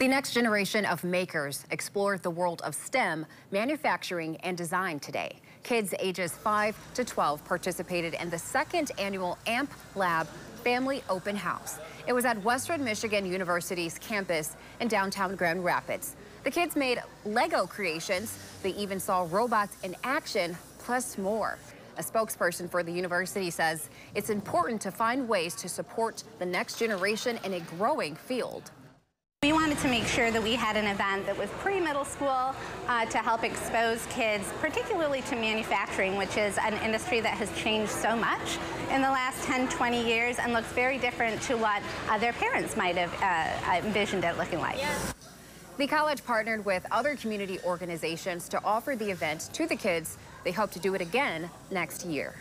The next generation of makers explored the world of STEM, manufacturing, and design today. Kids ages 5 to 12 participated in the second annual AMP Lab Family Open House. It was at Western Michigan University's campus in downtown Grand Rapids. The kids made Lego creations. They even saw robots in action, plus more. A spokesperson for the university says it's important to find ways to support the next generation in a growing field. Wanted to make sure that we had an event that was pre-middle school uh, to help expose kids, particularly to manufacturing, which is an industry that has changed so much in the last 10, 20 years and looks very different to what uh, their parents might have uh, envisioned it looking like. The college partnered with other community organizations to offer the event to the kids. They hope to do it again next year.